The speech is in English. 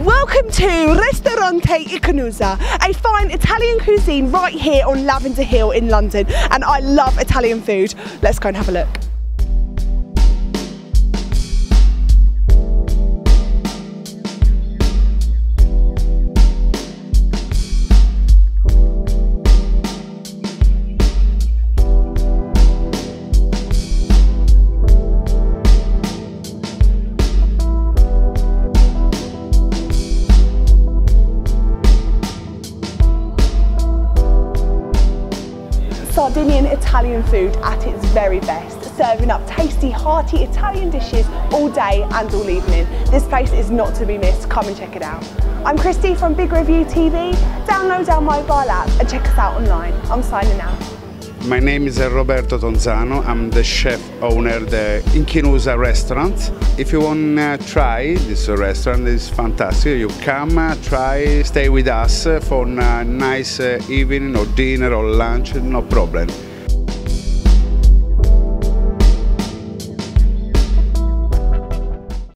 Welcome to Ristorante Ichnusa, a fine Italian cuisine right here on Lavender Hill in London. And I love Italian food. Let's go and have a look. Sardinian Italian food at its very best, serving up tasty, hearty Italian dishes all day and all evening. This place is not to be missed, come and check it out. I'm Christy from Big Review TV, download our mobile app and check us out online. I'm signing out. My name is Roberto Tonzano. I'm the chef owner of the Ichnusa restaurant. If you want to try this restaurant, it's fantastic. You come, uh, try, stay with us for a nice uh, evening or dinner or lunch, no problem.